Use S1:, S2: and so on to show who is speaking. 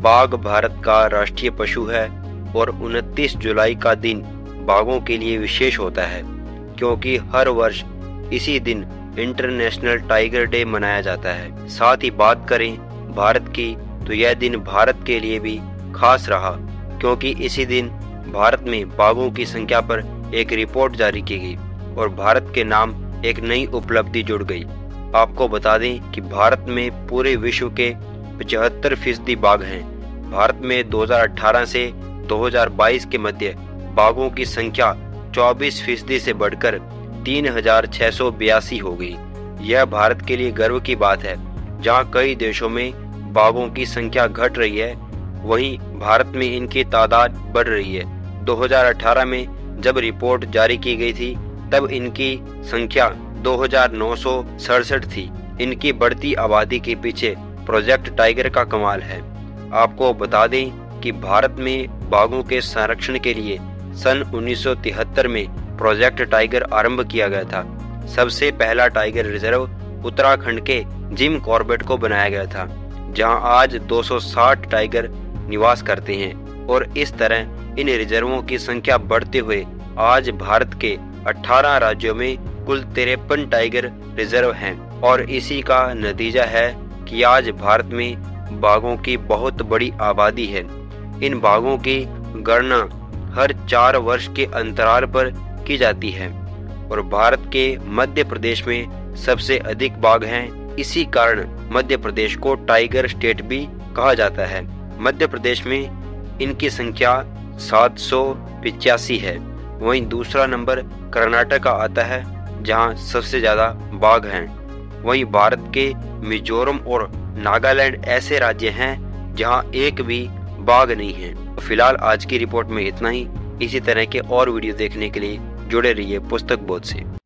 S1: बाघ भारत का राष्ट्रीय पशु है और 29 जुलाई का दिन बाघों के लिए विशेष होता है, क्योंकि हर वर्ष इसी दिन इंटरनेशनल टाइगर डे मनाया जाता है। साथ ही बात करें भारत की तो यह दिन भारत के लिए भी खास रहा, क्योंकि इसी दिन भारत में बाघों की संख्या पर एक रिपोर्ट जारी की गई और भारत के नाम एक नई उपलब्धि जुड़ गई। आपको बता दें कि भारत में पूरे विश्व के पचहत्तर फ़ीसदी बाघ हैं। भारत में 2018 से 2022 के मध्य बाघों की संख्या 24 फ़ीसदी से बढ़कर तीन हज़ार छह सौ बयासी हो गई। यह भारत के लिए गर्व की बात है, जहाँ कई देशों में बाघों की संख्या घट रही है, वहीं भारत में इनकी तादाद बढ़ रही है। 2018 में जब रिपोर्ट जारी की गई थी, तब इनकी संख्या दो हज़ार नौ सौ सड़सठ थी। इनकी बढ़ती आबादी के पीछे प्रोजेक्ट टाइगर का कमाल है। आपको बता दें कि भारत में बाघों के संरक्षण के लिए सन 1973 में प्रोजेक्ट टाइगर आरंभ किया गया था। सबसे पहला टाइगर रिज़र्व उत्तराखंड के जिम कॉर्बेट को बनाया गया था, जहाँ आज 260 टाइगर निवास करते हैं। और इस तरह इन रिजर्वों की संख्या बढ़ते हुए आज भारत के 18 राज्यों में कुल तिरपन टाइगर रिज़र्व हैं। और इसी का नतीजा है कि आज भारत में बाघों की बहुत बड़ी आबादी है। इन बाघों की गणना हर चार वर्ष के अंतराल पर की जाती है और भारत के मध्य प्रदेश में सबसे अधिक बाघ हैं। इसी कारण मध्य प्रदेश को टाइगर स्टेट भी कहा जाता है। मध्य प्रदेश में इनकी संख्या सात है। वहीं दूसरा नंबर कर्नाटक का आता है, जहाँ सबसे ज़्यादा बाघ हैं। वहीं भारत के मिजोरम और नागालैंड ऐसे राज्य हैं जहाँ एक भी बाघ नहीं है। फ़िलहाल आज की रिपोर्ट में इतना ही। इसी तरह के और वीडियो देखने के लिए जुड़े रहिए पुस्तक बोध से।